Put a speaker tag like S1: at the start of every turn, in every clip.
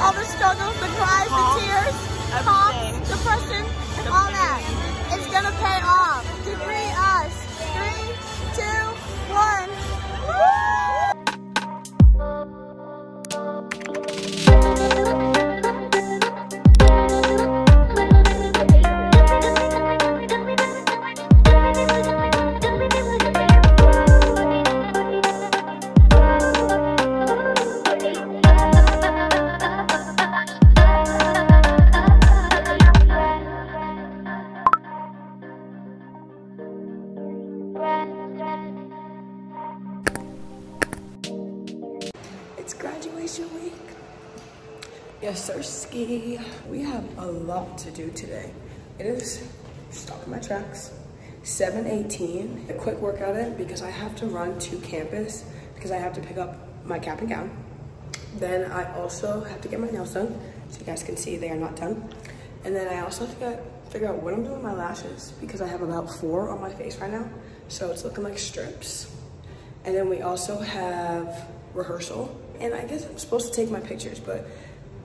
S1: all the struggles, the cries, the tears, coughs, depression, and all that. It's gonna pay off. Degree us. Three, two, one. Woo!
S2: To do today. It is stopping my tracks. 718. A quick workout in because I have to run to campus because I have to pick up my cap and gown. Then I also have to get my nails done so you guys can see they are not done. And then I also have to figure out what I'm doing with my lashes because I have about four on my face right now. So it's looking like strips. And then we also have rehearsal. And I guess I'm supposed to take my pictures, but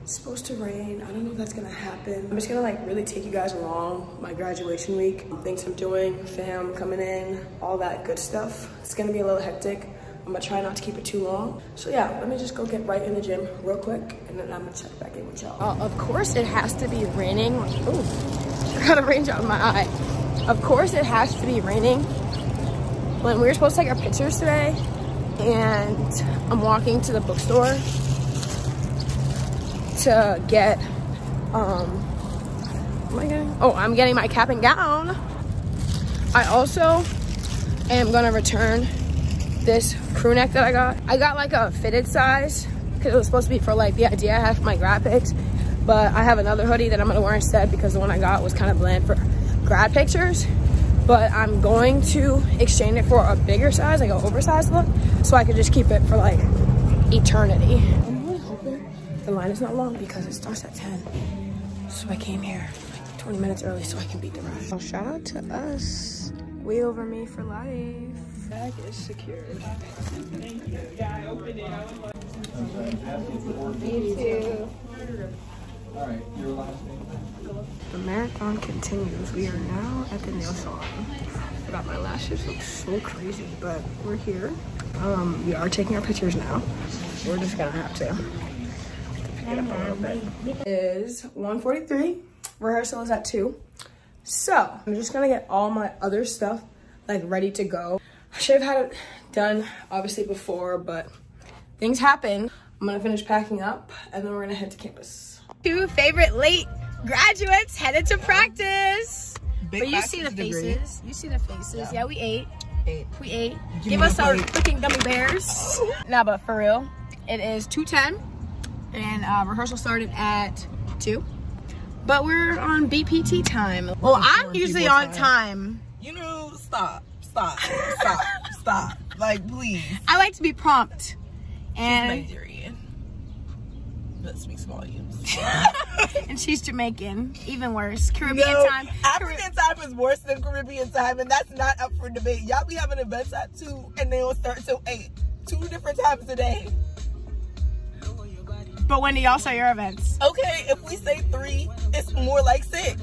S2: it's supposed to rain. I don't know if that's gonna happen. I'm just gonna like really take you guys along my graduation week, things I'm doing, fam coming in, all that good stuff. It's gonna be a little hectic. I'm gonna try not to keep it too long. So yeah, let me just go get right in the gym real quick and then I'm gonna check back in with y'all. Uh, of course it has to be raining. Ooh, I got a rain drop in my eye. Of course it has to be raining when we were supposed to take our pictures today and I'm walking to the bookstore to get um am I getting? Oh, I'm getting my cap and gown. I also am gonna return this crew neck that I got. I got like a fitted size because it was supposed to be for like the idea I have for my grad pics. But I have another hoodie that I'm gonna wear instead because the one I got was kind of bland for grad pictures but I'm going to exchange it for a bigger size, like an oversized look, so I could just keep it for like eternity. I'm really hoping the line is not long because it starts at 10. So I came here like 20 minutes early so I can beat the rush. Oh, shout out to us. Way over me for life. Bag is secured. Thank you. Yeah, I opened it. Me too.
S3: All right, your last name.
S2: The marathon continues. We are now at the nail salon. I got my lashes look so crazy, but we're here. Um, we are taking our pictures now. We're just gonna have to pick up a little bit. It is 1:43. Rehearsal is at 2. So, I'm just gonna get all my other stuff like ready to go. I should have had it done obviously before, but things happen. I'm gonna finish packing up and then we're gonna head to campus. Two favorite late graduates headed to practice.
S4: Big
S2: but you see the
S4: degree.
S2: faces. You see the faces. Yeah, we ate.
S4: Ate.
S2: We ate.
S4: Give
S2: Give us our
S4: plate.
S2: freaking gummy bears. nah, but for real, it is 2.10 and uh, rehearsal started at 2. But we're on BPT time. Well, I'm usually on
S4: time. You know, stop, stop, stop, stop. Like, please.
S2: I like to be prompt. And
S4: Nigerian. That speaks volumes.
S2: and she's Jamaican. Even worse. Caribbean
S4: no,
S2: time.
S4: African time is worse than Caribbean time, and that's not up for debate. Y'all be having events at 2, and they don't start till 8. Two different times a day.
S2: But when do y'all start your events?
S4: Okay, if we say 3, it's more like 6.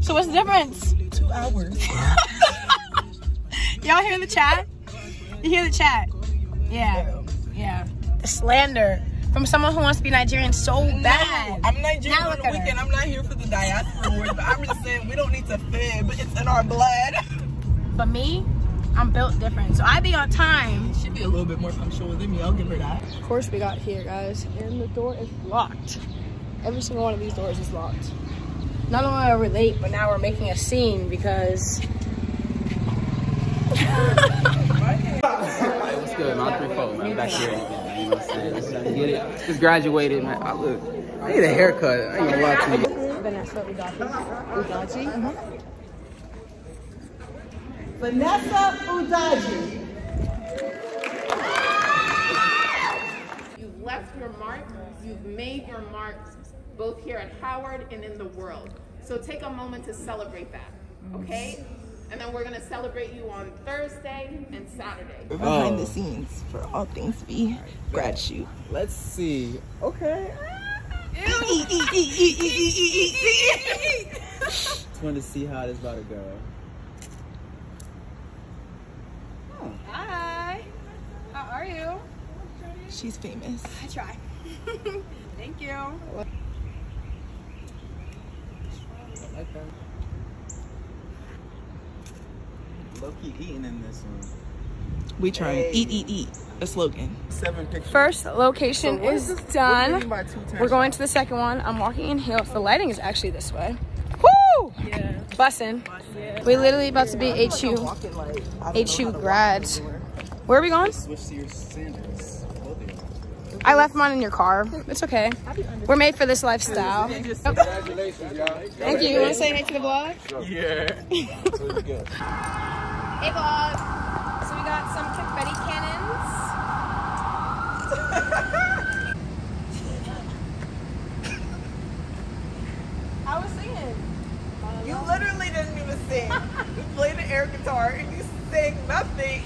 S2: So what's the difference?
S4: Two hours.
S2: Y'all hear the chat? You hear the chat? Yeah. Yeah. The slander from someone who wants to be Nigerian so bad.
S4: No, I'm Nigerian on the weekend. I'm not here for the diaspora wars, but I'm just saying we don't need to fib. It's in our blood.
S2: But me, I'm built different. So I be on time.
S4: She'd be a little bit more punctual than me. I'll give her that.
S2: Of course we got here, guys. And the door is locked. Every single one of these doors is locked. Not only are we late, but now we're making a scene because
S5: What's good, man? I'm 3 4, man. Back here again. You know what I'm saying? Just, get it. Just graduated, man. I look. I need a haircut. I ain't gonna lie to you.
S2: Vanessa Udoji. Mm-hmm. Udoji.
S4: Vanessa Udoji.
S6: You've left your mark, you've made your mark both here at Howard and in the world. So take a moment to celebrate that, okay? And then we're gonna celebrate you on Thursday and Saturday.
S4: We're behind
S3: Oh.
S4: the scenes for all things be grad shoot.
S3: Let's see. Okay. Just want to see how this about to go.
S2: Hi. How are you?
S4: She's famous.
S2: I try. Thank you.
S3: Low key eating in this one.
S4: We trying eat, eat, eat. A slogan.
S3: Seven pictures.
S2: First location is done. We're going to the second one. I'm walking in heels. The lighting is actually this way. Woo! Yeah. Bussin'. We literally about to be HU. HU grads. Where are we going?
S3: Switch to your sandals. Both of you.
S2: I left mine in your car. It's okay. We're made for this lifestyle.
S3: Congratulations, y'all.
S2: Thank you. You want to say hey to the vlog?
S3: Yeah.
S2: Hey vlog. So we got some confetti cannons. I was singing.
S4: You literally didn't even sing. you played the air guitar and you sang nothing.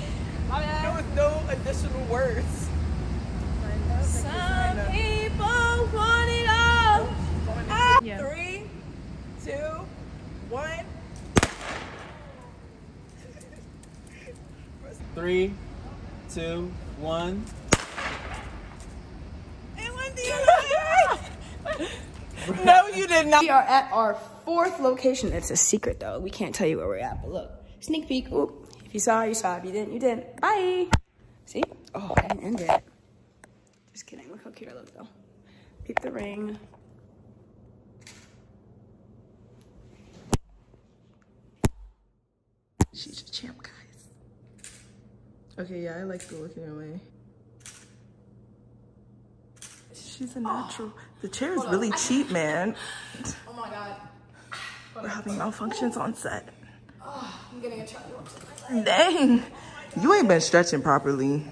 S2: My
S4: There
S2: bad.
S4: was no additional words.
S2: Some people want it all. Ah.
S4: Three, two, one.
S3: Three, two, one.
S4: And when do you No, you did not.
S2: We are at our fourth location. It's a secret though. We can't tell you where we're at, but look. Sneak peek. Oop. If you saw, you saw. If you didn't, you didn't. Bye. See? Oh, I didn't end it. Just kidding. Look how cute I look though. Peep the ring.
S4: She's a champ, guys. Okay, yeah, I like the look in your way. She's a natural. The chair is really cheap, man.
S2: Oh my god.
S4: We're having malfunctions on set.
S2: Oh, I'm getting a chocolate.
S4: Dang. You ain't been stretching properly.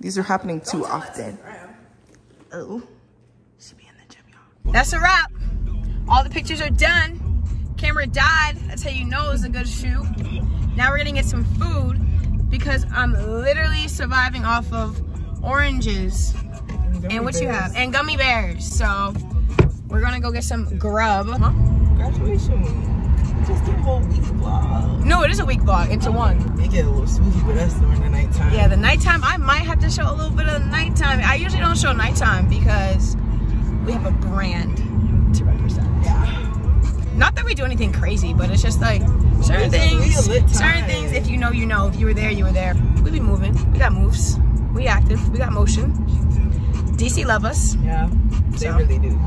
S4: These are happening too often. Oh. Should be in the gym, y'all.
S2: That's a wrap. All the pictures are done. Camera died. That's how you know it was a good shoot. Now we're gonna get some food because I'm literally surviving off of oranges and what you have and gummy bears. So we're gonna go get some grub.
S4: Huh? Graduation. Just do a whole week vlog.
S2: No, it is a week vlog into one.
S4: It get a little spooky with us during the nighttime.
S2: Yeah, the nighttime. I might have to show a little bit of the nighttime. I usually don't show nighttime because we have a brand to represent.
S4: Yeah.
S2: Not that we do anything crazy, but it's just like certain
S4: It's
S2: things. Certain things. If you know, you know. If you were there, you were there. We be moving. We got moves. We active. We got motion. DC love us.
S4: Yeah. They
S2: So.
S4: really do.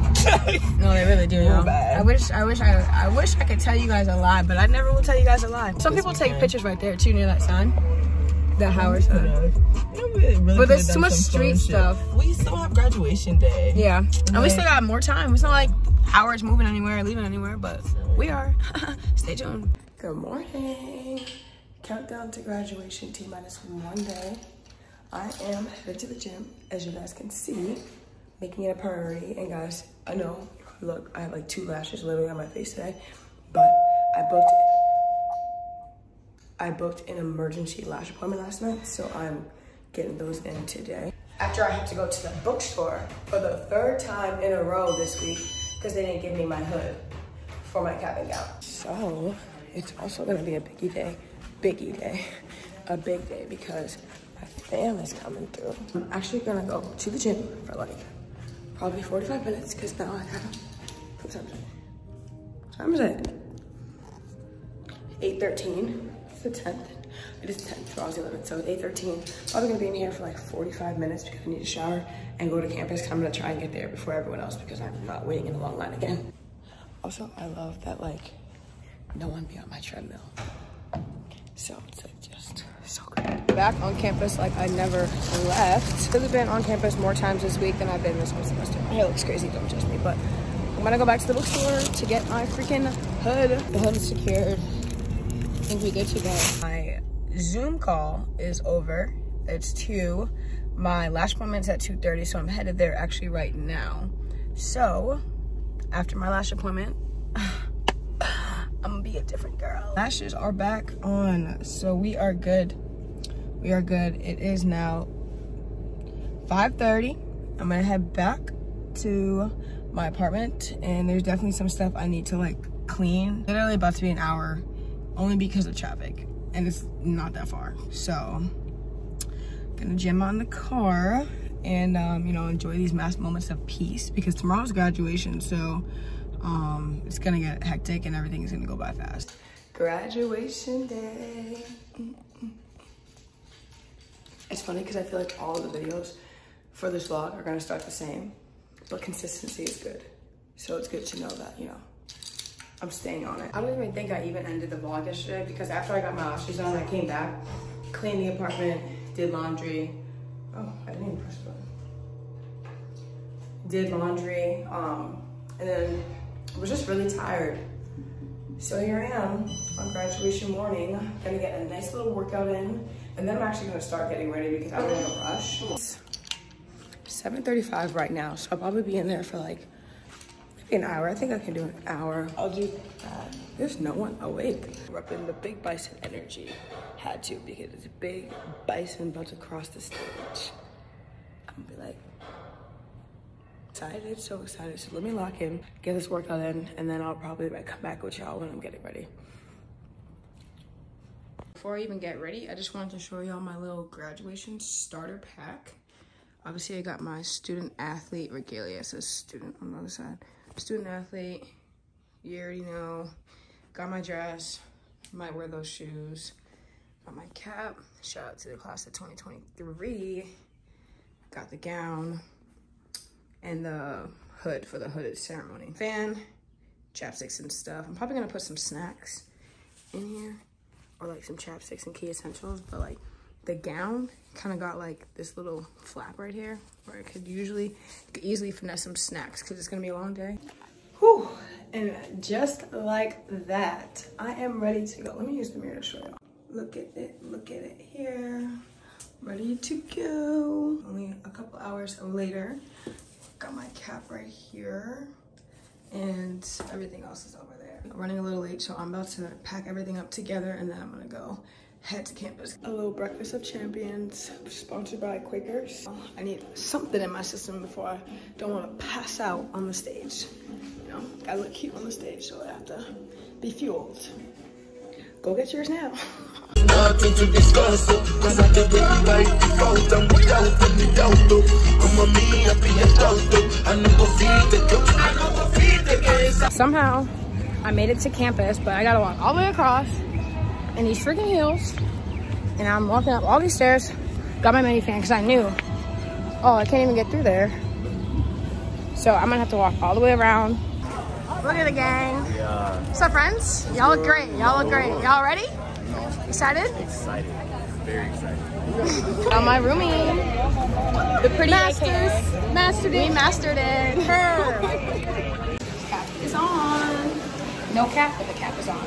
S2: No, they really do.
S4: We're
S2: Yo. I wish, I wish, I, I wish I could tell you guys a lie, but I never will tell you guys a lie. Some people take
S4: can.
S2: pictures right there too near that sign. That Howard sign. But there's too much street stuff.
S4: We still have graduation day.
S2: Yeah, and we still got more time. It's not like Howard's moving anywhere, or leaving anywhere, but we are. Stay tuned. Good morning. Countdown to graduation, T minus one day. I am headed to the gym, as you guys can see, making it a priority. And guys, I know, look, I have like two lashes literally on my face today, but I booked I booked an emergency lash appointment last night, so I'm getting those in today. After I had to go to the bookstore for the third time in a row this week because they didn't give me my hood for my cap and gown. So it's also gonna be a biggie day, biggie day, a big day because fam is coming through. I'm actually gonna go to the gym for like probably 45 minutes because now I gotta put something. What time is it? 8.13, it's the 10th. It is 10th, tomorrow's the 11th, so it's 8.13. Probably gonna be in here for like 45 minutes because I need to shower and go to campus. I'm gonna try and get there before everyone else because I'm not waiting in a long line again. Also, I love that like, no one be on my treadmill. So it's like just so great. Back on campus like I never left. I've been on campus more times this week than I've been this whole semester. My hair looks crazy, don't judge me, but I'm gonna go back to the bookstore to get my freaking hood. The hood is secured. I think we good to go. My Zoom call is over. It's two. My lash appointment's at 2.30, so I'm headed there actually right now. So, after my lash appointment, I'm gonna be a different girl. Lashes are back on, so we are good. We are good. It is now 5.30. I'm gonna head back to my apartment and there's definitely some stuff I need to like clean. Literally about to be an hour only because of traffic and it's not that far. So gonna jam on the car and um, you know enjoy these mass moments of peace because tomorrow's graduation so um, it's gonna get hectic and everything is gonna go by fast. Graduation day. It's funny because I feel like all the videos for this vlog are gonna start the same, but consistency is good. So it's good to know that, you know, I'm staying on it. I don't even think I even ended the vlog yesterday because after I got my lashes on, I came back, cleaned the apartment, did laundry. Oh, I didn't even press the button. Did laundry, um, and then was just really tired. So here I am on graduation morning, gonna get a nice little workout in, and then I'm actually gonna start getting ready because I'm in a rush. 7.35 right now, so I'll probably be in there for like maybe an hour. I think I can do an hour. I'll do that. There's no one awake. Repping the Big Bison energy. Had to because it's a big bison about to cross the stage. I'm gonna be like, excited, so excited. So let me lock in, get this workout in, and then I'll probably come back with y'all when I'm getting ready. Before I even get ready, I just wanted to show y'all my little graduation starter pack. Obviously, I got my student athlete regalia. It says student on the other side. Student athlete, you already know. Got my dress, might wear those shoes. Got my cap, shout out to the class of 2023. Got the gown and the hood for the hooded ceremony. Fan, chapsticks and stuff. I'm probably gonna put some snacks in here or like some chapsticks and key essentials, but like the gown kind of got like this little flap right here where I could usually, could easily finesse some snacks because it's gonna be a long day. Whew, and just like that, I am ready to go. Let me use the mirror to show y'all. Look at it, look at it here. Ready to go. Only a couple hours later. Got my cap right here and everything else is over there. I'm running a little late, so I'm about to pack everything up together and then I'm gonna go head to campus. A little breakfast of champions sponsored by Quakers. I need something in my system before I don't wanna pass out on the stage. You know, I look cute on the stage, so I have to be fueled. Go get yours now. Somehow, I made it to campus, but I gotta walk all the way across in these freaking heels. And I'm walking up all these stairs. Got my mini fan because I knew, oh, I can't even get through there. So I'm gonna have to walk all the way around. Look at the gang. What's up, friends? Y'all look great. Y'all look great. Y'all ready? Excited?
S3: Excited. Very excited.
S2: Got my roomie. The pretty Masters. Mastered it. We mastered it. Her. cap is on. No cap, but the cap is on.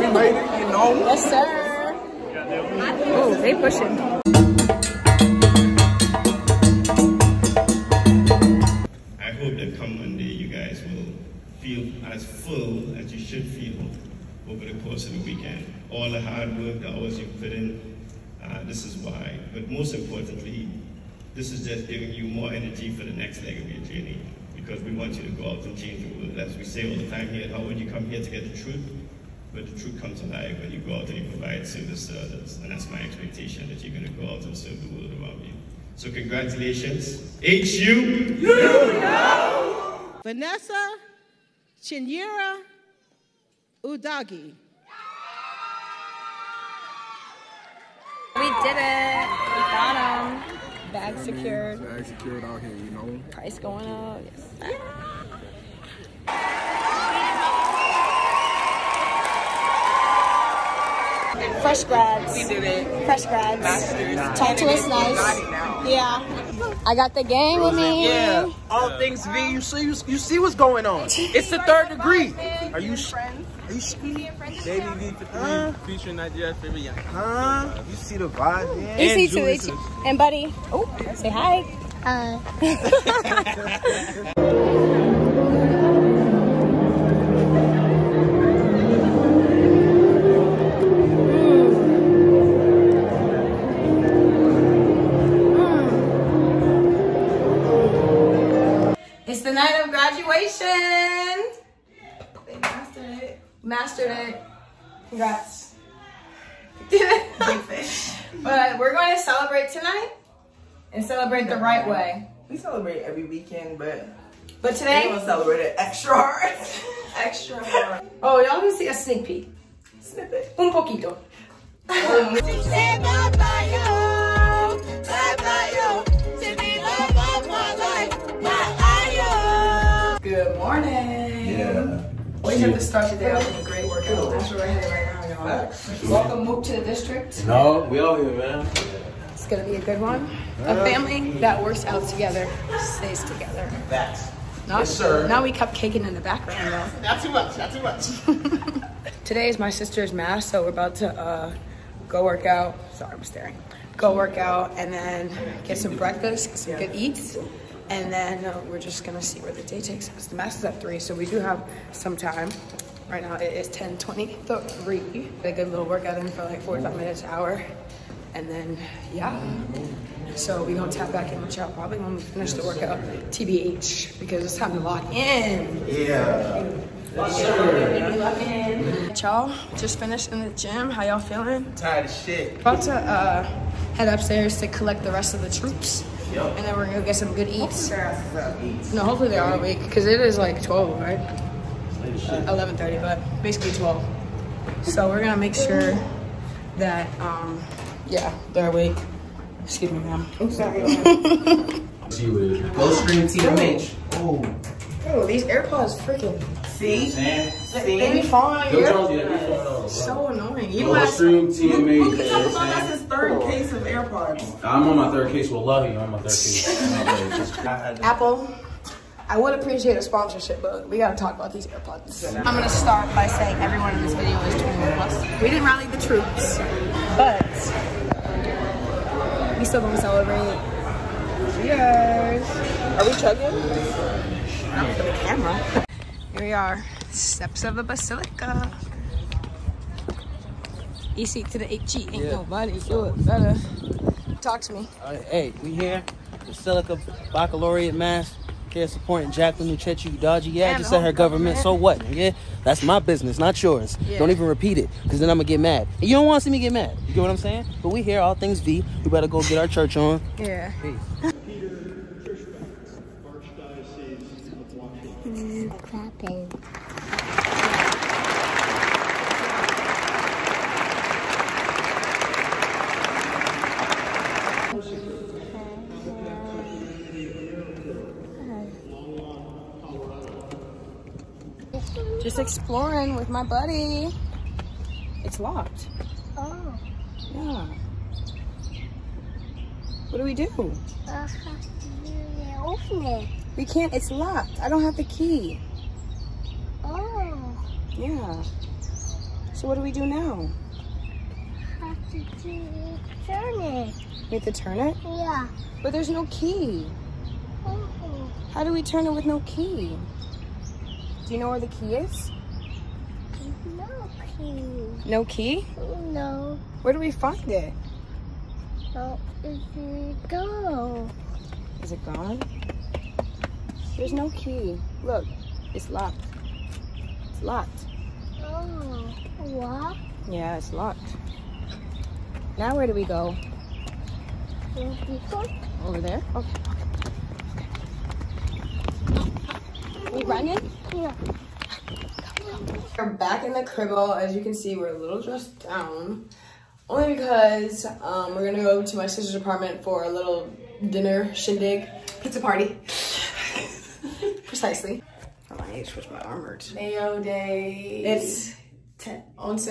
S3: We made it, you know.
S2: Yes, sir. Oh, they pushing.
S7: I hope that come Monday, you guys will feel as full as you should feel over the course of the weekend. All the hard work, the hours you put in, uh, this is why. But most importantly, this is just giving you more energy for the next leg of your journey because we want you to go out and change the world. As we say all the time here at Howard, you come here to get the truth, but the truth comes alive when you go out and you provide service to others. And that's my expectation, that you're going to go out and serve the world around you. So congratulations. HU!
S8: Vanessa Chinyere Udoji.
S2: We did it. We got them. Bag secured.
S3: Bag secured out here, you know.
S2: Price going up. Yes. Fresh grads. We did it. Fresh grads. Masters. Talk to us nice. Yeah. I got the gang with me.
S9: Yeah, all things V. You see, you, you see what's going on. It's the third degree. Are you? sh- Are you? sh-
S3: Baby V
S9: Huh?
S3: featuring Nigeria's favorite young.
S9: Huh? You see the vibe, man.
S2: Easy
S9: And
S2: to each. And buddy. Oh, say hi. Hi. Uh. mastered it. Congrats. Big fish. But we're going to celebrate tonight and celebrate the right way.
S4: We celebrate every weekend, but
S2: But today
S4: we
S2: today,
S4: gonna celebrate it extra hard.
S2: extra hard. Oh, y'all can see a sneak peek.
S4: Snippet.
S2: Un poquito. Good morning.
S3: Yeah.
S2: We have to start the day off with a great workout. That's what we're headed right now, y'all. Welcome, Mook, to the district.
S10: No, we all here, man.
S2: It's gonna be a good one. A family that works out together stays together.
S9: Facts.
S2: Now,
S9: Yes, sir.
S2: Now we cupcaking in the background though.
S9: Not too much, not too much.
S2: Today is my sister's mass, so we're about to uh, go work out. Sorry, I'm staring. Go work out and then get some breakfast, get some good eats, and then uh, we're just gonna see where the day takes us. The mass is at three, so we do have some time. Right now it is 10:23. A good little workout in for like 45 minutes, hour, and then yeah. So we gonna tap back in with y'all probably when we finish the workout, TBH, because it's time to lock in.
S3: Yeah.
S2: Y'all just finished in the gym. How y'all feeling?
S9: Tired of shit.
S2: About to uh, head upstairs to collect the rest of the troops. And then we're gonna get some good eats. No, hopefully they are awake because it is like 12, right? 11:30, but basically 12. So we're gonna make sure that, um, yeah, they're awake. Excuse me, ma'am. I'm sorry.
S10: See what it is. Go stream TMH.
S3: Oh.
S2: Oh, these AirPods freaking.
S4: See?
S10: Man.
S2: They be falling on
S10: Yo,
S2: your
S10: Jones, yeah, this
S2: So annoying. You
S10: Go
S2: last
S10: stream
S4: Who can
S10: TMH.
S4: talk about that's his third case of AirPods?
S10: I'm on my third case. Well, love you. I'm on my third case.
S2: Apple, I would appreciate a sponsorship, but we gotta talk about these AirPods. I'm gonna start by saying everyone in this video is 21 plus. We didn't rally the troops, but we still gonna celebrate. Cheers. Are we chugging? Not for the camera. Here we are, steps of the basilica. EC to the HG, ain't
S9: Yeah.
S2: nobody do it better. Talk to me.
S9: Uh, hey, we here. Basilica Baccalaureate Mass. Here supporting Jacqueline Uchechi Udoji. Yeah,
S2: And
S9: just
S2: the
S9: said her government.
S2: government.
S9: So what? Yeah, that's my business, not yours.
S2: Yeah.
S9: Don't even repeat it, because then I'm gonna get mad. And you don't want to see me get mad. You get what I'm saying? But we here, all things V. We better go get our church on.
S2: Yeah.
S9: Peace.
S1: Clapping.
S2: Just exploring with my buddy. It's locked.
S1: Oh,
S2: Yeah. What do we do?
S1: Have open it.
S2: We can't, it's locked. I don't have the key.
S1: Oh,
S2: Yeah. So what do we do now?
S1: have to do turn it.
S2: We have to turn it?
S1: Yeah.
S2: But there's no key.
S1: Oh,
S2: How do we turn it with no key? Do you know where the key is?
S1: no key.
S2: No key?
S1: No.
S2: Where do we find it?
S1: No, is it gone?
S2: Is it gone? There's no key. Look, it's locked. It's locked.
S1: Oh, what?
S2: Yeah, it's locked. Now where do we go?
S1: Is this one?
S2: Over there? Okay. We running?
S1: Yeah.
S2: We're back in the cribble. As you can see, we're a little dressed down. Only because um, we're gonna go to my sister's apartment for a little dinner shindig, pizza party. Precisely. I need to switch my arm hurts.
S4: Mayo Day.
S2: It's ten, once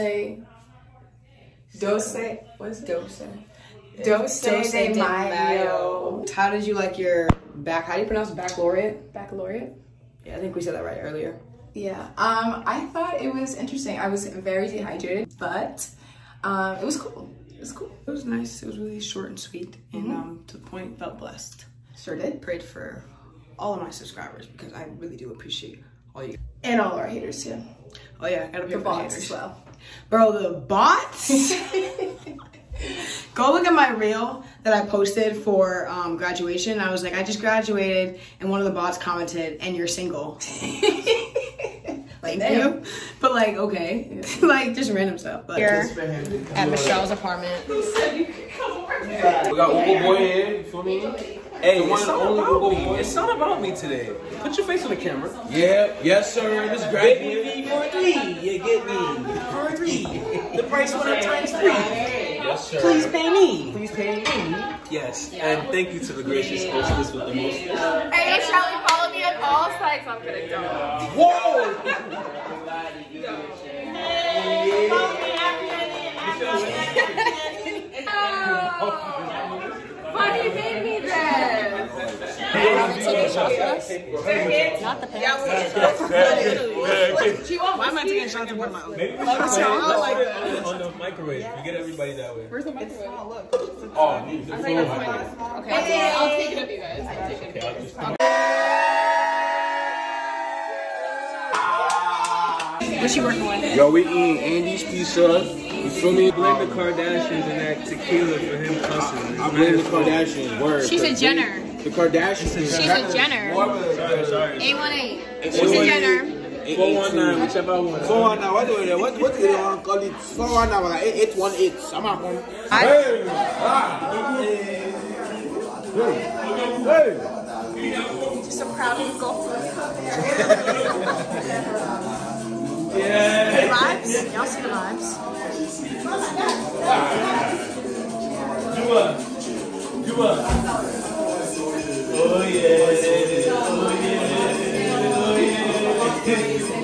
S2: dose. What is it? Dose.
S4: Dose de Mayo.
S2: Mayo. How did you like your back? How do you pronounce baccalaureate? Baccalaureate? Yeah, I think we said that right earlier.
S4: Yeah. Um, I thought it was interesting. I was very dehydrated, but um, it was cool. It was cool.
S2: It was nice. It was really short and sweet, and um, to the point. Felt blessed.
S4: Sure did.
S2: Prayed for all of my subscribers because I really do appreciate all you.
S4: And all our haters too.
S2: Oh yeah, I gotta pay
S4: The
S2: for
S4: bots
S2: haters.
S4: as well.
S2: Bro, the bots. Go look at my reel that I posted for um, graduation. I was like, I just graduated, and one of the bots commented, "And you're single." like Thank you. But like, okay. like just random stuff. But
S6: Here at Michelle's apartment.
S10: We got Ugo Boy here, you feel me? Hey, the one and only Ugo Boy. It's not about me today. Put your face on the camera. Yeah, yes, sir. This graduate.
S9: Baby V for three, you get me. For three. The price went up times three.
S10: Yes, sir.
S9: Please pay me. Please pay me.
S10: Yes, and thank you to the gracious hostess with the most.
S6: Hey, Shelly, follow me on all sites. I'm kidding. Don't.
S10: Whoa!
S6: Why do you made me this? Not the pants.
S2: why am I taking shots in front of my
S10: On the microwave. You get everybody that way.
S6: Where's the microwave?
S10: Oh, you the
S6: Okay, I'll take it up, you guys. I'll take it up.
S2: What's she working with?
S3: Yo, we eating Andy's pizza. You feel me? Blame the Kardashians and that tequila for him cussing. I blame the Kardashians. Word.
S6: She's a Jenner.
S3: The Kardashians.
S6: She's a Jenner.
S3: Sorry, sorry.
S6: 818. She's a Jenner.
S3: 419, whichever I want.
S11: 419, what do they, what, what do they want to call it? 419, like 818. I'm not going.
S3: Hey!
S1: Just a proud uncle.
S3: Yeah.
S1: The vibes? Y'all see the vibes?
S3: Do what? Do what? Oh yeah. Oh yeah. Oh yeah.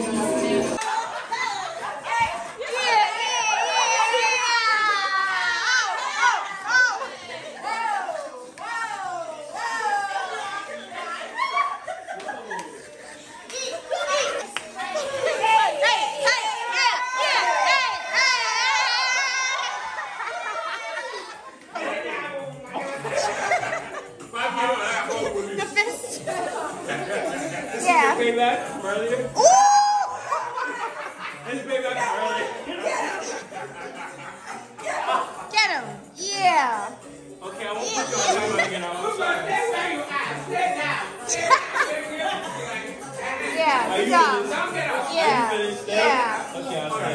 S1: Yeah.
S3: Are you?
S1: Yeah.
S3: Okay, I'll stay.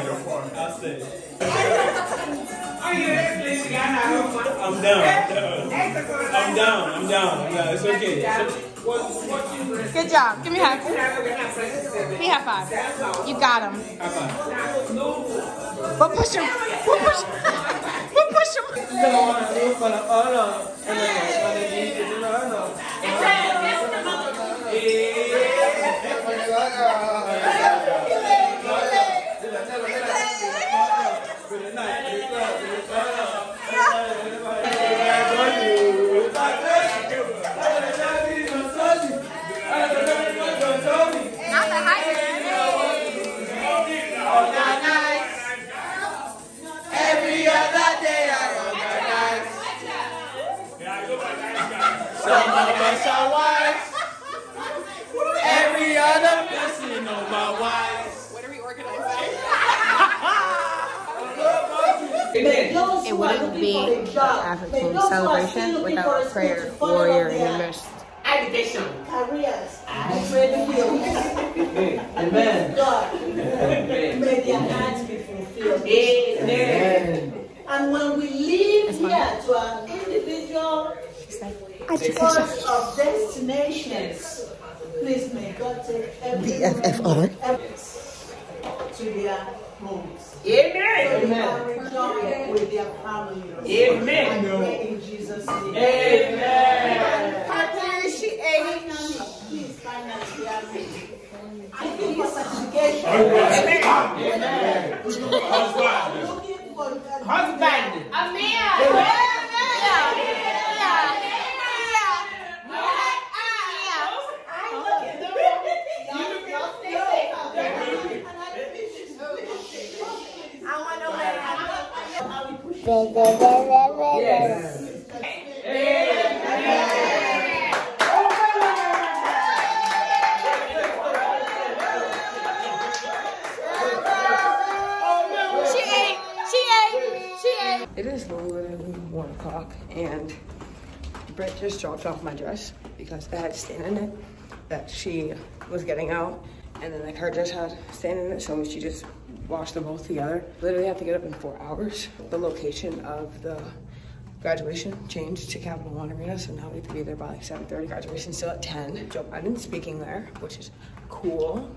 S3: I'll stay. I'm down. I'm down. I'm down. I'm down. It's okay. It's okay.
S1: Good job. Give me a high five. Give me high five. You got him. We'll push him. We'll push him. We'll push him.
S11: Some of us are wise. Every other person know my wise.
S6: What are we organizing?
S1: It wouldn't be an African celebration without prayer warrior in the midst.
S11: Education.
S12: careers, credibility.
S11: Amen.
S12: God, may their hands be fulfilled.
S11: Amen.
S12: And when we leave here to our individual points of destinations, please may God take every
S9: BFFR.
S12: efforts to their homes.
S11: Amen.
S12: So they can rejoice with their families.
S11: Amen.
S12: I pray in Jesus' name.
S11: Amen.
S12: Appreciate. Please finance their I think for certification.
S11: Amen.
S12: Looking for
S11: Husband.
S1: She ate. Ate.
S2: It is literally one o'clock and Britt just dropped off my dress because it had stain in it that she was getting out and then like her dress had sand in it, so she just washed them both together. Literally have to get up in four hours. The location of the graduation changed to Capital One Arena, so now we have to be there by like 7.30. Graduation still at 10. Joe Biden's speaking there, which is cool.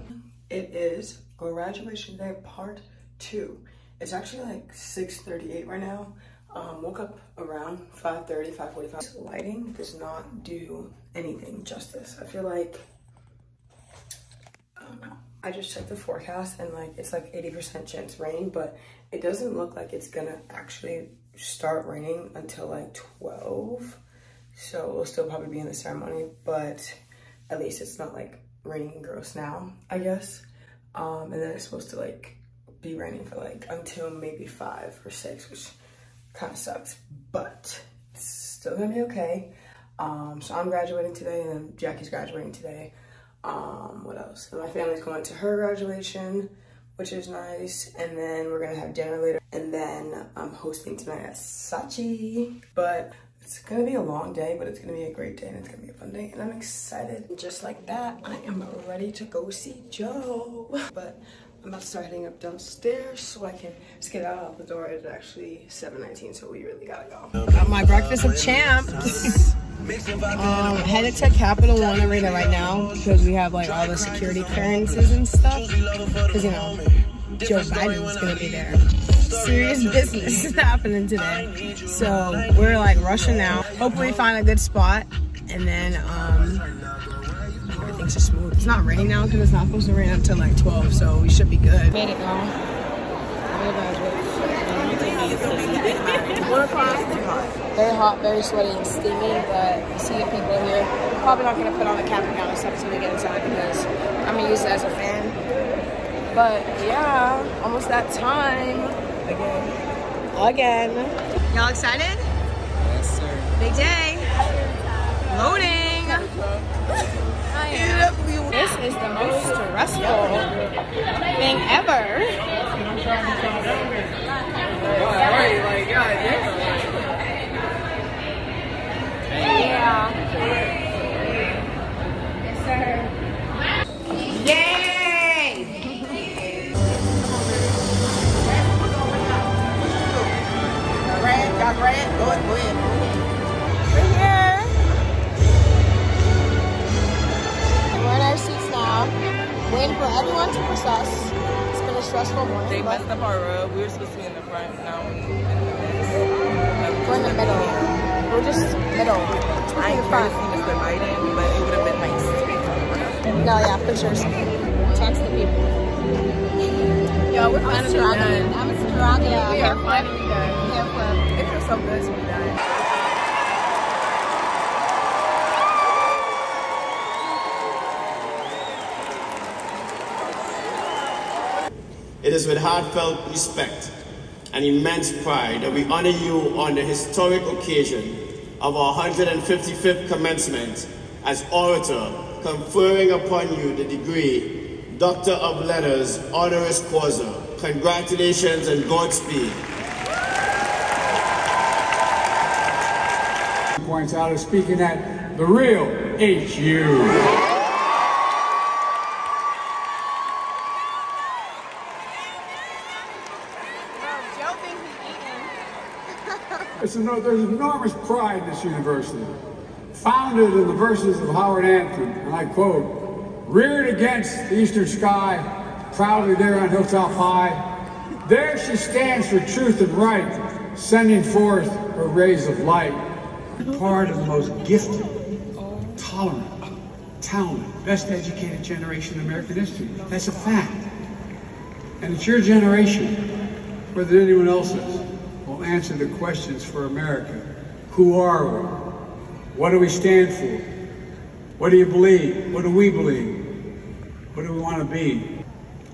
S2: It is graduation day part two. It's actually like 6.38 right now. Um, woke up around 5.30, 5.45. Lighting does not do anything justice. I feel like, I don't know. I just checked the forecast and like it's like 80% chance rain, but it doesn't look like it's gonna actually start raining until like 12. So we'll still probably be in the ceremony, but at least it's not like raining gross now, I guess. Um, and then it's supposed to like be raining for like until maybe five or six, which kind of sucks, but it's still gonna be okay. Um, so I'm graduating today and then Jackie's graduating today. Um, what else? And my family's going to her graduation, which is nice. And then we're gonna have dinner later. And then I'm hosting tonight at Saatchi. But it's gonna be a long day, but it's gonna be a great day and it's gonna be a fun day. And I'm excited. Just like that, I am ready to go see Joe. But I'm about to start heading up downstairs so I can just get out of the door. It's actually 7.19, so we really gotta go. Got my breakfast of champs. um, headed to Capital One Arena right now because we have like all the security clearances and stuff. Because, you know, Joe Biden's gonna be there. Serious business is happening today. So we're like rushing now. Hopefully find a good spot and then um, everything's just smooth. It's not raining now because it's not supposed to rain until like 12, so we should be good. Made it, girl. One. Very hot, very sweaty and steamy, but I see the people here. Probably not gonna put on the cap and gown and stuff until we get inside because I'm gonna use it as a fan. But yeah, almost that time. Again. Again. Y'all excited?
S5: Yes, sir.
S2: Big day. Loading. This is the most stressful thing ever. Yeah. Yes, sir. Yay!
S11: Grant, y'all? Go ahead, go ahead.
S1: Now, waiting for everyone to process. It's been a stressful morning.
S13: They messed up our road. We were supposed to be in the front. Now we're in the
S1: We're in the middle. We're just middle.
S13: I ain't trying to see Mr. Biden, but it would have been nice to be
S1: No, yeah, pictures. Talk to the people.
S13: Yo, we're
S1: I'm
S13: finally
S1: struggling.
S13: done.
S1: I'm struggling.
S13: We are finally done.
S1: Yeah,
S13: It feels so good to be done.
S14: It is with heartfelt respect and immense pride that we honor you on the historic occasion of our 155th commencement as orator, conferring upon you the degree Doctor of Letters honoris causa. Congratulations and Godspeed.
S15: points out is speaking at the real HU. An, there's enormous pride in this university. Founded in the verses of Howard Anthony, and I quote, reared against the eastern sky, proudly there on Hilltop High, there she stands for truth and right, sending forth her rays of light. Part of the most gifted, tolerant, talented, best educated generation in American history. That's a fact. And it's your generation, whether anyone else's, answer the questions for America. Who are we? What do we stand for? What do you believe? What do we believe? What do we want to be?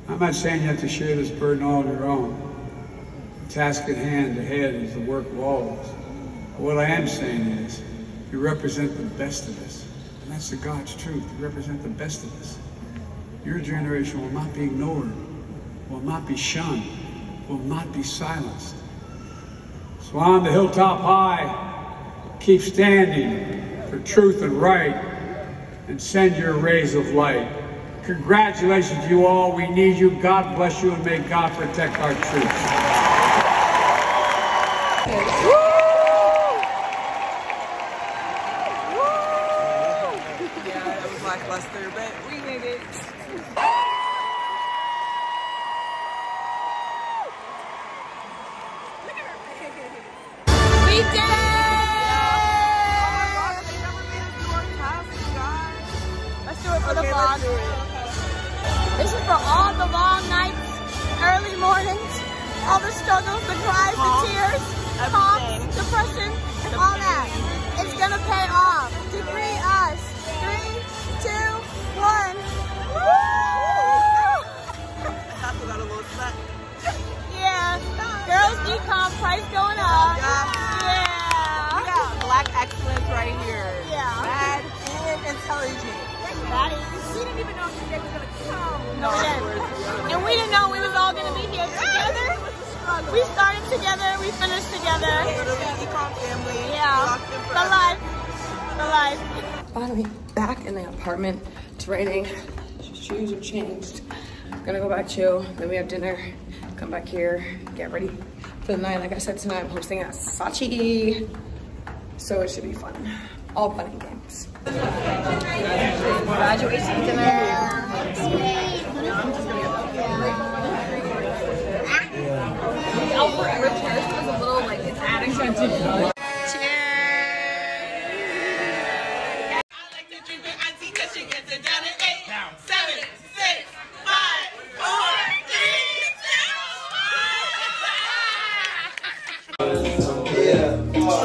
S15: I'm not saying you have to share this burden all on your own. The task at hand ahead is the work of all of us. But what I am saying is, you represent the best of us. And that's the God's truth. You represent the best of us. Your generation will not be ignored, will not be shunned, will not be silenced. So on the hilltop high, keep standing for truth and right and send your rays of light. Congratulations you all. We need you. God bless you and may God protect our troops.
S13: This is for all the long nights, early mornings, all the struggles, the cries, the tears, coughs, depression, and all that. It's gonna pay off. Degree us. Three, two, one. Woo! Yeah. Girls decom price going up. Yeah.
S4: We got black excellence right here.
S13: Yeah.
S4: Bad and intelligent.
S13: That is.
S4: We didn't even know if they were gonna come.
S13: No, we didn't. And we didn't know we was all gonna be here together. We started together, we finished together.
S4: Econ family.
S13: Yeah. The life. The life.
S2: Finally back in the apartment. It's raining. Shoes are changed. Gonna go back chill. Then we have dinner. Come back here. Get ready for the night. Like I said tonight, I'm hosting at Sachi. So it should be fun. All fun and games. Graduation dinner.
S4: Alfred Richards was a little like it's adding to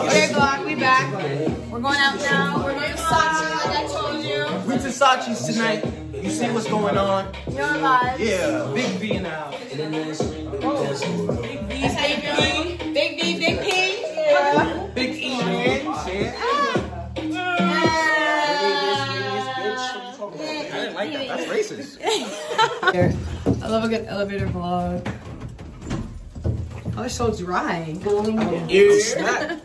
S13: Okay, vlog, we back. We're going out now.
S10: Sachi's tonight. You see what's going on?
S13: You're alive.
S10: Yeah, Big V in the house.
S13: Big B, Big B, Big P. Yeah.
S10: Big E, man. Shit. Ah. I didn't like that. That's racist.
S2: I love a good elevator vlog. Oh, it's so dry.
S10: Yeah. Snap.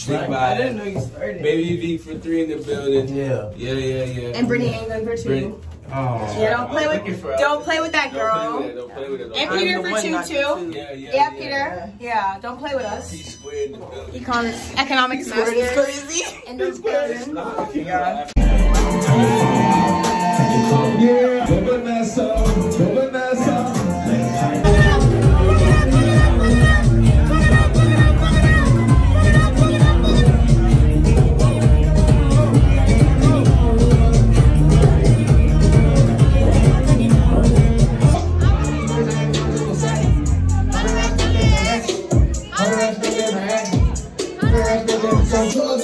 S3: Sneak by.
S2: I didn't know you started.
S3: Baby V for three in the building. Yeah. Yeah, yeah, yeah.
S2: And Brittany England for two.
S3: Brittany- Oh.
S13: Yeah, don't play
S3: Looking
S13: with don't play with that girl.
S3: Don't play with it.
S13: And
S3: Don't play
S13: Peter
S3: with
S13: for
S3: it.
S13: two too.
S3: Yeah, yeah,
S13: Yeah, Peter. Yeah, don't play with us.
S3: Square in the building.
S13: Econ economics
S3: Square is crazy.
S13: And those building.
S3: Ah,
S16: yeah. Yeah,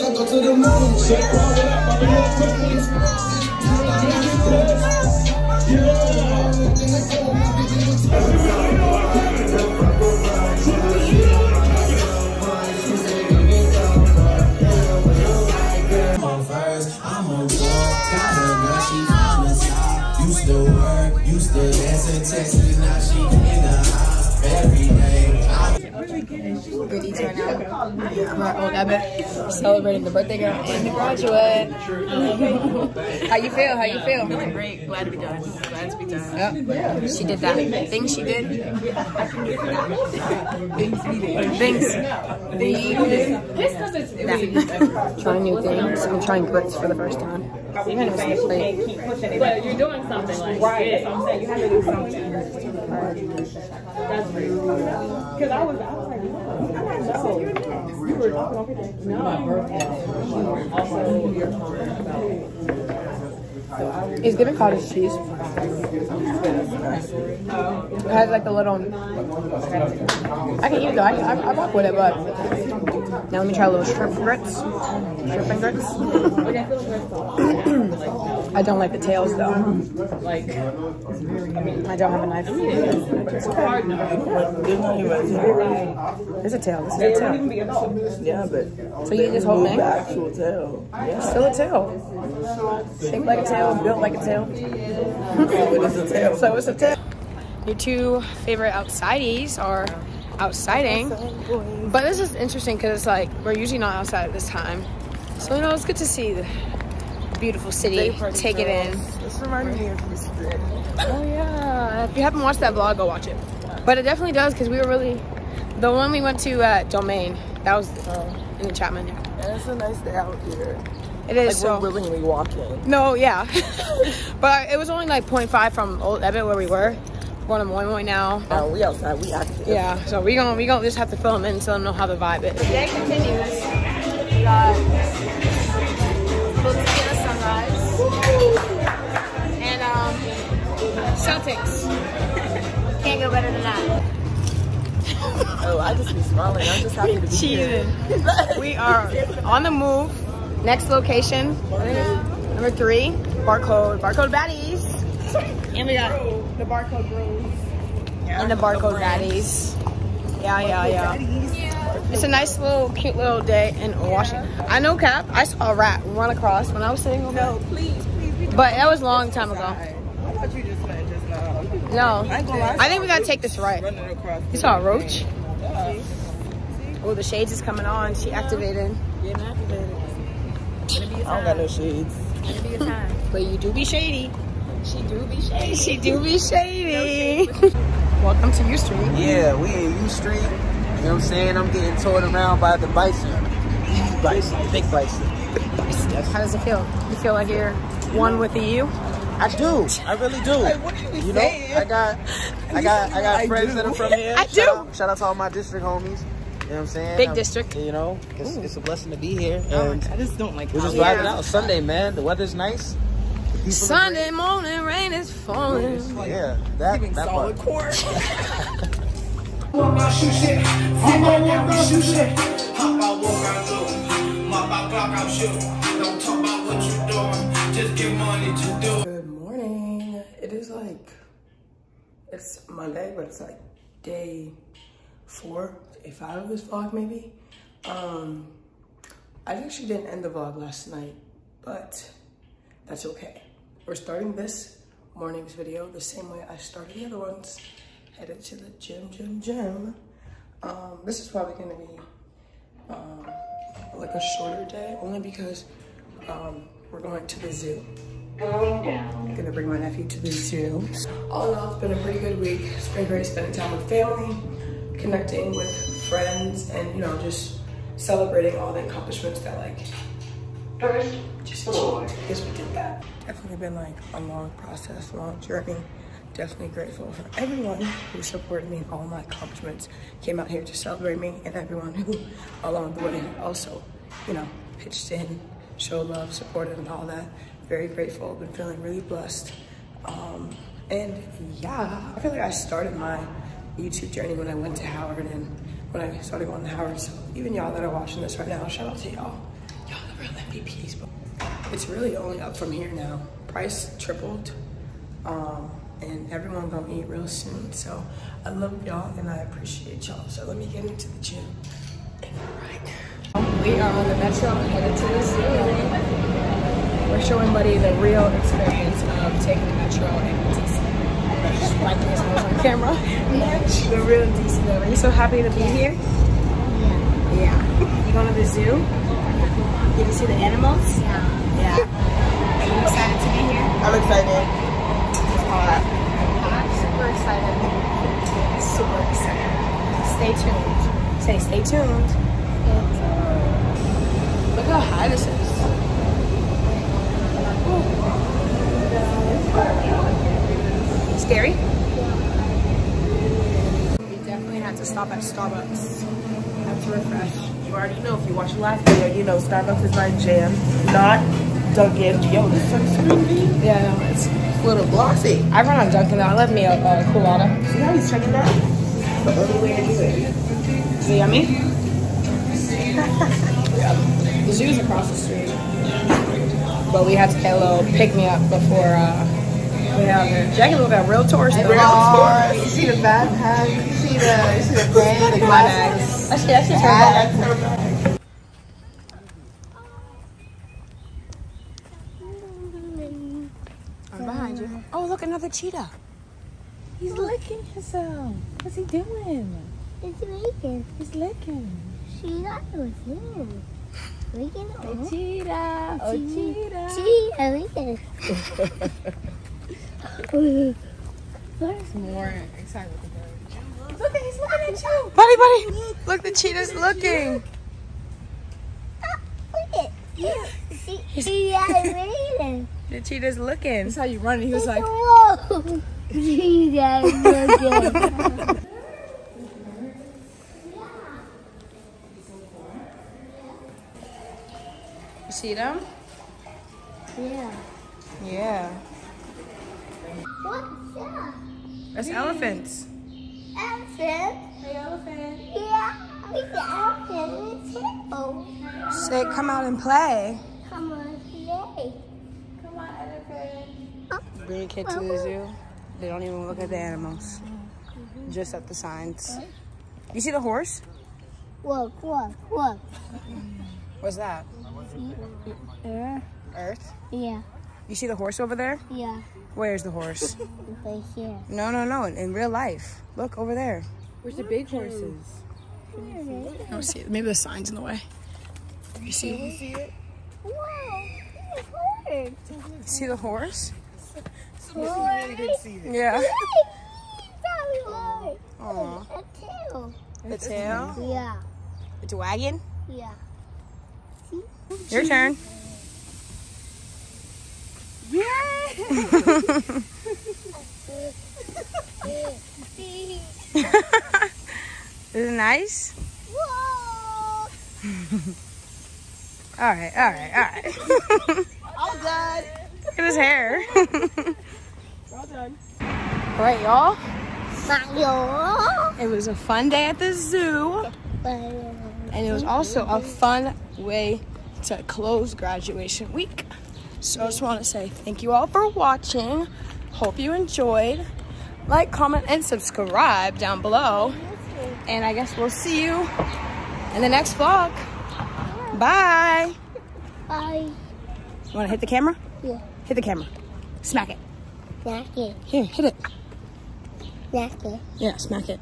S16: I go to the moon. Shake it up, in love with
S17: I'm
S2: Brittany right now. Our Old Ebbitt celebrating the birthday girl and the graduate. How you feel? How you feel?
S4: Feeling great. Glad to be done. Glad to be done.
S2: Yep. She did that thing she did.
S4: Things we did.
S2: Things.
S4: Things.
S2: Trying new things. I'm trying grits for the first time. Even if it's like,
S8: But you're doing something like right. So I'm saying you have to do something. That's crazy. Because I was, I was like, no.
S2: It's giving cottage cheese. It has like the little. I can eat it though. I, I, I rock with it, but now let me try a little shrimp grits. Shrimp and grits. I don't like the tails though.
S8: Like,
S2: I don't have a knife.
S8: it's hard
S2: There's a tail. This is a tail.
S4: Yeah, but
S2: So you just hold me.
S4: the actual tail.
S2: It's still a tail. Shaped like a tail, built like a tail.
S4: So it is a tail.
S2: So it's a tail. Your two favorite outsidees are outsiding. But this is interesting because it's like we're usually not outside at this time. So you know it's good to see the
S1: beautiful city. Take it in.
S4: This reminded me of Houston.
S1: Oh yeah. If you haven't watched that vlog, go watch it. But it definitely does because we were really the one we went to at Domain. That was oh. in the Chapman.
S4: And it's a nice day out here.
S1: It is
S4: Like
S1: so.
S4: we're willingly walking.
S1: No, yeah. but it was only like 0.5 from Old Ebbitt where we were. We're going to Moy Moy now.
S4: No, we outside. We active.
S1: Yeah, so we gonna we gonna just have to film in so I know how the vibe is. The day continues. And um Celtics. Can't go better than that.
S4: Oh, I just be smiling. I'm just happy to be here.
S1: We are on the move. Next location, number three, barcode, barcode baddies. And we got the barcode bros. and the barcode baddies. Yeah, yeah, yeah. It's a nice little, cute little day in Washington. I know Cap. I saw a rat run across when I was sitting over
S4: No, please, please. we don't
S1: But that was a long time ago.
S4: I thought you just meant just now.
S1: No.
S4: I lie,
S1: I think we gotta take this right. You saw a roach?
S4: Yeah.
S1: Oh, the shades is coming on. She activated.
S4: Getting activated. I don't got no shades.
S1: But you do be shady. She do be shady. She do be shady. Welcome to U Street.
S9: Yeah, we in U Street. You know what I'm saying? I'm getting towed around by the bison. Bison, big bison.
S1: How does it feel? You feel like you're one with the U?
S9: I do. I really do.
S4: what are you
S9: You know, I got, I got, I got
S4: I
S9: friends
S4: do.
S9: that are from here.
S1: I
S9: shout
S1: do.
S9: Out, shout out to all my district homies. You know what I'm saying?
S1: Big
S9: I'm-
S1: district.
S9: You know, it's, it's a blessing to be here.
S4: Oh
S9: And
S4: I just don't like
S9: we're just
S1: Yeah.
S9: vibing out. Sunday, man. The weather's nice. The
S1: Sunday morning, rain is falling.
S9: great. Yeah, that,
S4: Giving
S9: that
S4: solid
S9: part.
S4: core.
S16: Just get money to do.
S2: Good morning. It is like, it's Monday, but it's like day four, day five of this vlog maybe. Um, I actually didn't end the vlog last night, but that's okay. We're starting this morning's video the same way I started the other ones. Headed to the gym, gym, gym. Um, this is probably gonna be um, like a shorter day, only because um, we're going to the zoo. Going down. Gonna bring my nephew to the zoo. All in all, it's been a pretty good week. It's been great spending time with family, connecting with friends, and you know, just celebrating all the accomplishments that like first just I guess we did that. Definitely been like a long process, long journey. Definitely grateful for everyone who supported me in all my accomplishments, came out here to celebrate me, and everyone who along the way also, you know, pitched in, showed love, supported, and all that. Very grateful. Been feeling really blessed. Um, and yeah, I feel like I started my YouTube journey when I went to Howard and when I started going to Howard. So even y'all that are watching this right now, shout out to y'all. Y'all the real MVPs. But it's really only up from here now. Price tripled. Um, and everyone gonna eat real soon. So I love y'all and I appreciate y'all. So let me get into the gym. And right. We are on the metro headed to the zoo. We're showing Buddy the real experience of taking the metro and DC. Just wiping his nose on camera. the real DC though. Are you so happy to be here? Yeah. Yeah. You going to the zoo? Did you see the animals? Yeah. Yeah. Are you excited to be here?
S4: I'm excited.
S1: Super excited. Super excited. Stay tuned. Say stay tuned. Look how high this is. Scary? We definitely had to stop at Starbucks. Have to refresh.
S4: You already know if you watch the last video, you know Starbucks is my jam. Not Dunkin'. Yo, this sunscreen.
S1: Yeah, no, it's
S4: A little glossy.
S1: I run on Dunkin' though. I love me a, a Coolatta.
S4: See how he's checking that? The only way to do it.
S1: Is it yummy? the zoo's across the street. But we had to get a little pick me up before uh we have it. Jackie look at real tourist though.
S4: Oh, you see the backpack, you see the, you see the brand, the
S1: My bag.
S4: glasses.
S1: That's, that's just her
S4: Yeah,
S1: bag.
S4: that's her bag.
S1: I'm behind you. Oh, look, another cheetah.
S18: He's licking himself. What's he doing?
S19: It's licking.
S18: He's licking.
S19: She got with you.
S1: Oh,
S4: cheetah. Oh, cheetah.
S1: Cheetah.
S4: More excited with the. Look at he's looking at you.
S2: Buddy, buddy. Look, the cheetah's looking. Ah, look at The cheetah's looking.
S4: That's how you run. He was like,
S1: Whoa. Cheetah looking.
S2: see them?
S1: Yeah.
S2: Yeah.
S1: What's that?
S2: That's elephants.
S1: Elephant.
S4: elephant.
S1: Yeah. It's the elephant. It's hippo.
S2: Say, come out and play.
S1: Come on, play.
S4: Come on, elephant.
S2: Bring a kid to the zoo. They don't even look at the animals. Just at the signs. You see the horse?
S1: Look, look, look.
S2: What's that?
S1: Uh,
S2: Earth.
S1: yeah,
S2: You see the horse over there?
S1: yeah.
S2: Where's the horse?
S1: Right here.
S2: No, no, no. In, in real life. Look over there.
S4: Where's the big horses?
S2: I don't see it. Maybe the sign's in the way. You see?
S4: see it?
S1: Whoa, it's hard.
S2: See the horse?
S4: really did see it.
S2: Yeah.
S1: Sorry, hard.
S2: Aw.
S1: A tail.
S2: The tail?
S1: Yeah,
S2: It's wagging.
S1: yeah.
S2: Your turn. Is it nice?
S1: Whoa.
S2: All right, all right, all right.
S4: All done.
S2: Look at his hair.
S4: Well done.
S2: all right, y'all. It was a fun day at the zoo, and it was also a fun way to close graduation week. So I just want to say thank you all for watching. Hope you enjoyed. Like, comment, and subscribe down below. And I guess we'll see you in the next vlog. Bye.
S1: Bye.
S2: You want to hit the camera?
S1: Yeah.
S2: Hit the camera. Smack it.
S1: Smack it.
S2: Here, hit it.
S1: Smack it.
S2: Yeah, smack it.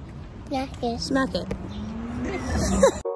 S1: Knock it.
S2: Smack it.